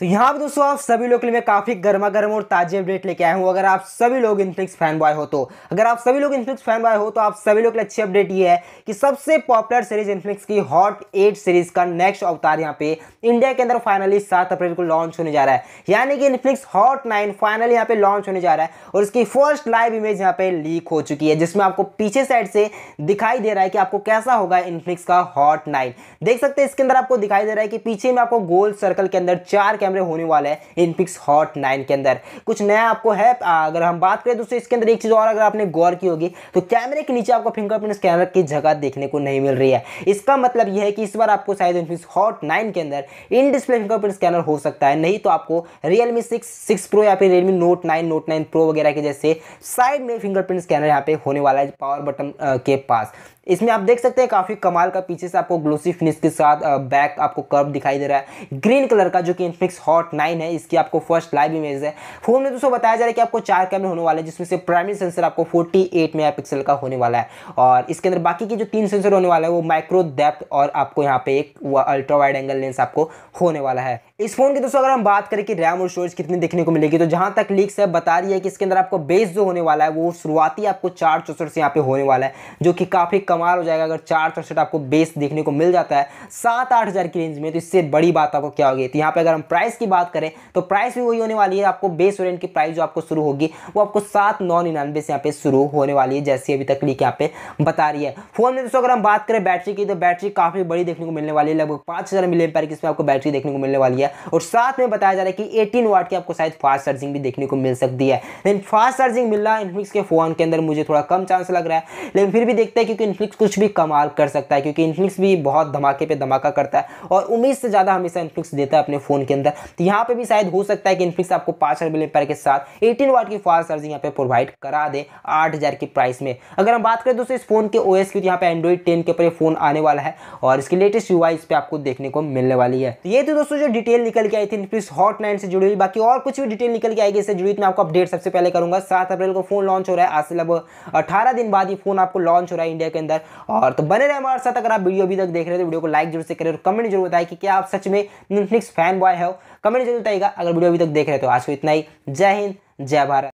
तो यहाँ पे दोस्तों आप सभी लोग के लिए मैं काफ़ी गर्मा गर्म और ताजे अपडेट लेके आया हूँ। अगर आप सभी लोग इनफ्लिक्स फ़ैन बॉय हो तो। अगर आप सभी लोग इनफ्लिक्स फ़ैन बॉय हो तो आप सभी लोग के लिए अच्छी अपडेट ये है कि सबसे पॉपुलर सीरीज़ इनफ्लिक्स की हॉट एट सीरीज़ का नेक्स्ट अवतार यहाँ पे इंडिया के अंदर फाइनली सात अप्रैल को लॉन्च होने जा रहा है। यानी कि इनफ्लिक्स हॉट नाइन फाइनली यहाँ पे लॉन्च होने जा रहा है और इसकी फ़र्स्ट लाइव इमेज यहाँ पे लीक हो चुकी है, जिसमें आपको पीछे साइड से दिखाई दे रहा है कि आपको कैसा होगा इनफ्लिक्स का हॉट नाइन देख सकते हैं, इसके अंदर आपको दिखाई दे रहा है कि पीछे में आपको गोल सर्कल के अंदर चार कैमरे होने वाले हैं इनपिक्स हॉट नाइन के अंदर। कुछ नया आपको है अगर हम बात करें दोस्तों इसके अंदर एक चीज़ और अगर आपने गौर की होगी तो कैमरे के नीचे आपको फिंगरप्रिंट स्कैनर की जगह देखने को नहीं मिल रही है। इसका मतलब यह है कि इस बार आपको शायद इनफिक्स हॉट नाइन के अंदर इन डिस्प्ले फिंगरप्रिंट स्कैनर हो सकता है। नहीं तो आपको रियलमी सिक्स सिक्स प्रो या फिर Realme note nine note nine pro वगैरह के जैसे साइड में फिंगरप्रिंट स्कैनर यहाँ पे होने वाला है पावर बटन के पास। इसमें आप देख सकते हैं काफ़ी कमाल का पीछे से आपको ग्लोसी फिनिश के साथ बैक आपको कर्व दिखाई दे रहा है। ग्रीन कलर का जो कि इनफिक्स हॉट नाइन है, इसकी आपको फ़र्स्ट लाइव इमेज है। फ़ोन में दोस्तों बताया जा रहा है कि आपको चार कैमरे होने वाले हैं, जिसमें से प्राइमरी सेंसर आपको 48 मेगापिक्सल का होने वाला है। और इसके अंदर बाकी के जो तीन सेंसर होने वाला है, वो माइक्रो डेप्थ और आपको यहाँ पे एक अल्ट्रा वाइड एंगल लेंस आपको होने वाला है। इस फ़ोन की दोस्तों अगर हम बात करें कि रैम और स्टोरेज कितनी देखने को मिलेगी तो जहाँ तक लीक्स है, बता रही है कि इसके अंदर आपको बेस जो होने वाला है, वो शुरुआती आपको चार चौसठ से यहाँ पे होने वाला है, जो कि काफ़ी कमाल हो जाएगा अगर चार चौसठ आपको बेस देखने को मिल जाता है। सात आठ हज़ार की रेंज में तो इससे बड़ी बात आपको क्या होगी? तो यहाँ पे अगर हम प्राइस की बात करें तो प्राइस भी वही होने वाली है, आपको बेस वेरियंट की प्राइस जो आपको शुरू होगी, वो आपको सात नौ निन्यानवे से यहाँ पे शुरू होने वाली है, जैसे अभी तक लीक यहाँ पे बता रही है। फ़ोन में दोस्तों, अगर हम बात करें बैटरी की तो बैटरी काफ़ी बड़ी देखने को मिलने वाली है, लगभग पाँच हज़ार मिले की इसमें आपको बैटरी देखने को मिलने वाली है। और साथ में बताया जा रहा है कि 18 वाट की आपको शायद फास्ट चार्जिंग भी देखने को मिल सकती है। लेकिन फास्ट चार्जिंग मिल रहा है के फ़ोन के अंदर, मुझे थोड़ा कम चांस लग रहा है, लेकिन फिर भी देखते हैं, क्योंकि इन्फिक्स कुछ भी कमाल कर सकता है, क्योंकि इन्फिक्स भी बहुत धमाके पे धमाका करता है, और उम्मीद से ज़्यादा हमेशा इन्फिक्स देता है अपने फ़ोन के अंदर। तो यहाँ पे भी शायद हो सकता है कि इन्फिक्स आपको पाँच हज़ार मिले के साथ। एटीन वाट की फास्ट चार्जिंग यहाँ पे प्रोवाइड करा दे, आठ हज़ार की प्राइस में। अगर हम बात करें दोस्तों इस फ़ोन के ओएस की तो यहाँ पे एंड्रॉइड टेन के ऊपर फ़ोन आने वाला है और इसकी लेटेस्ट यू इस पर आपको देखने को मिलने वाली है। तो ये तो दोस्तों जो डिटेल निकल के आई थी इन्फिक्स हॉट नाइन से जुड़ी हुई। बाकी और कुछ भी डिटेल निकल के आएगी, इससे जुड़ी मैं आपको अपडेट सबसे पहले करूँगा। सात अप्रैल को फ़ोन लॉन्च हो रहा है। आज से लगभग अठारह दिन बाद ये फ़ोन आपको लॉन्च हो रहा है इंडिया के अंदर। और तो बने रहे हमारे साथ। अगर आप वीडियो अभी तक देख रहे तो वीडियो को लाइक ज़रूर से करें और कमेंट ज़रूर बताएँ कि क्या आप सच में नेटफ्लिक्स फ़ैन बॉय हो। कमेंट ज़रूर बताइएगा। अगर वीडियो अभी तक देख रहे हो तो आज को इतना ही। जय हिंद, जय भारत।